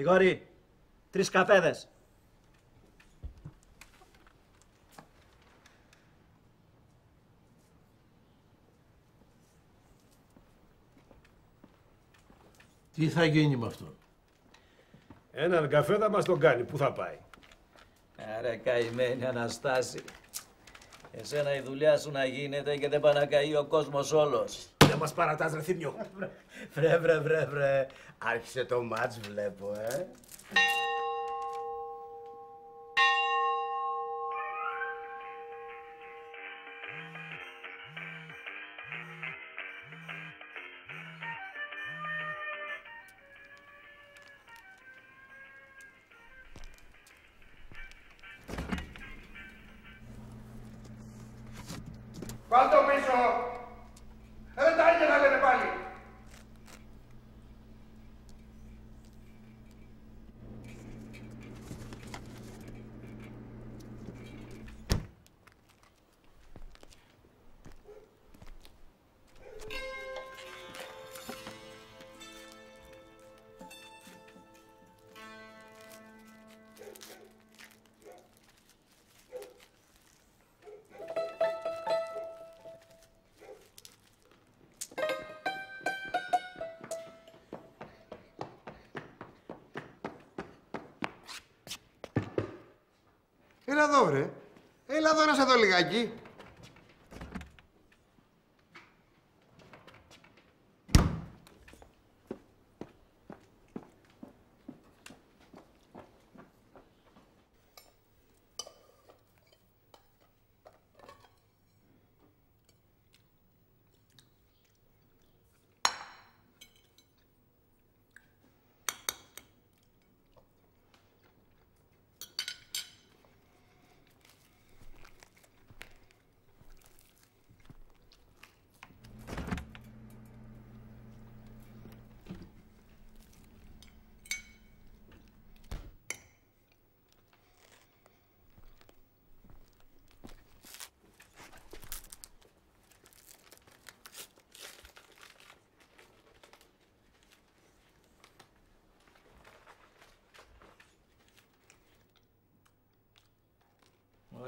Γρηγόρη, τρεις καφέδες. Τι θα γίνει με αυτό; Έναν καφέ θα μας τον κάνει. Πού θα πάει; Άρα καημένη Αναστάση. Εσένα η δουλειά σου να γίνεται και δεν πάει να καεί ο κόσμος όλος. Δεν μας παρατάς ρε θύμιο. Βρε, βρε, βρε, βρε. Άρχισε το μάτς βλέπω, ε. Βάλ' το Έλα εδώ, ρε. Έλα εδώ να σε δω λιγάκι.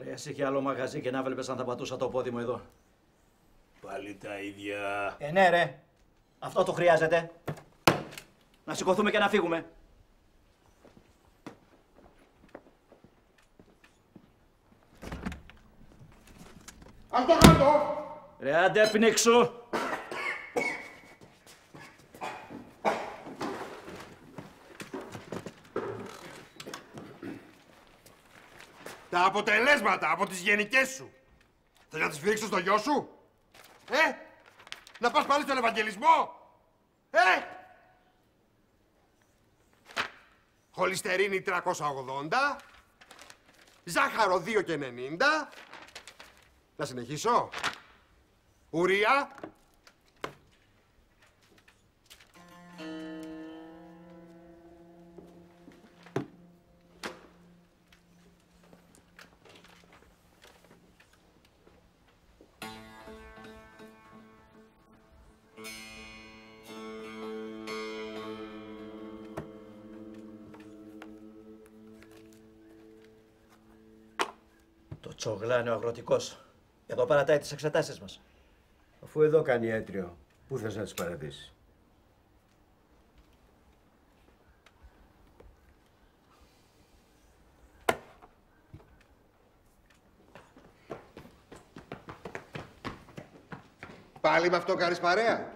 Ωραία, εσύ είχε άλλο μαγαζί και να βλέπεις αν θα πατούσα το πόδι μου εδώ. Πάλι τα ίδια. Ε, ναι, ρε. Αυτό το χρειάζεται. Να σηκωθούμε και να φύγουμε. Αν το κάτω. Ρε, άντε πνίξου. Τα αποτελέσματα από τις γενικές σου. Θες να τις φυρίξω στο γιο σου; Ε, να πας πάλι στον Ευαγγελισμό; Ε, χολυστερίνη 380, ζάχαρο 2 και 90. Να συνεχίσω. Ουρία. Το τσογλάνι ο αγροτικός. Εδώ παρατάει τις εξετάσεις μας. Αφού εδώ κάνει έτριο, πού θες να τις παρατήσεις; Πάλι με αυτό κάνεις παρέα;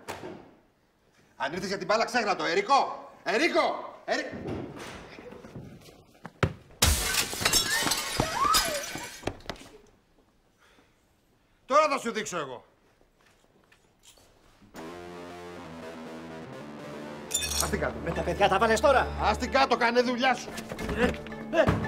Αν ήρθες για την μπάλα ξέχνα το. Ερικό! Ερίκο! Ερί... Τώρα θα σου δείξω εγώ. Ας την κάτω. Με τα παιδιά τα βάλες τώρα. Ας την κάτω, κάνε δουλειά σου. Κολόπεδα.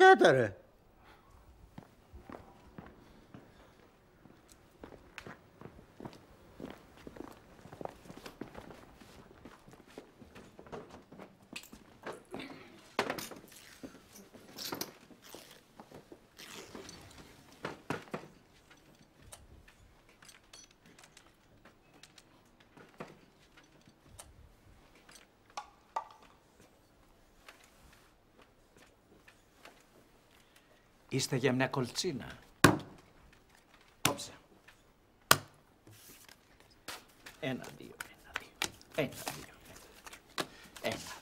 Τι κοιτάτε Είστε για μια κολτσίνα. Κόψε. Ένα, δύο, ένα, δύο. Ένα, δύο, ένα, δύο. Ένα.